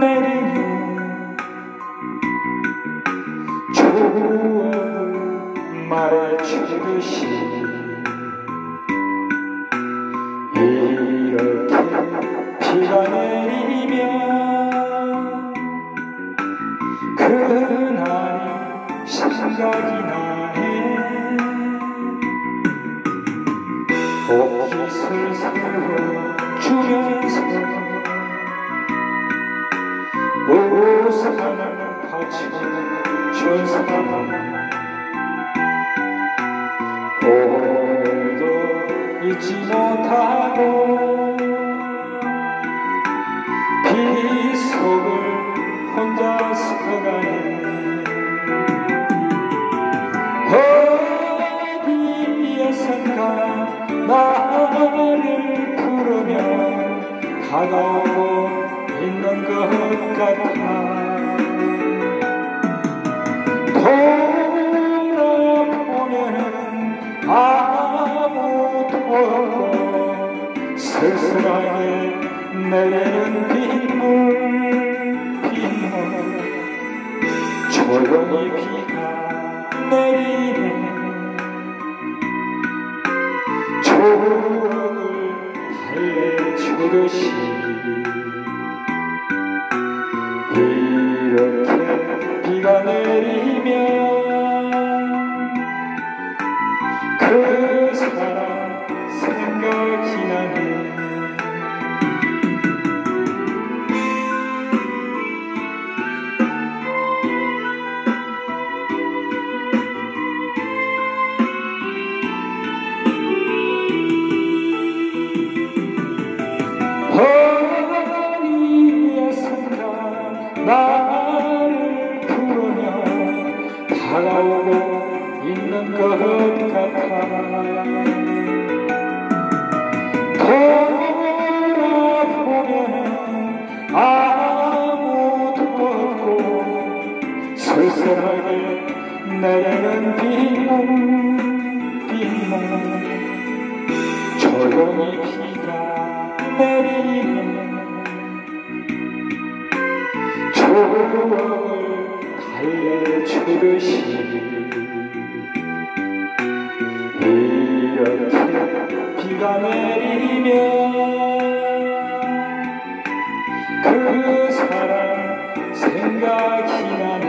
내리는 추억을 말해주듯이 비가 내리면 그날이 생각이 나네. 옷깃을 세워주면서 우산을 사람 오늘도 잊지 못하고 어디에선가 나를 부르며 다가오고 있는 것 같아. 돌아보면 아무도 없고 쓸쓸하게 내리는 빗 이 이렇게 비가 내리면 다가오고 있는 것 같아 돌아보면 아무도 없고 쓸쓸하게 내리는 빗물 빗물 조용히 비가 내리면 추억을 달래주듯이 이렇게 비가 내리면 그 사람 생각이 나네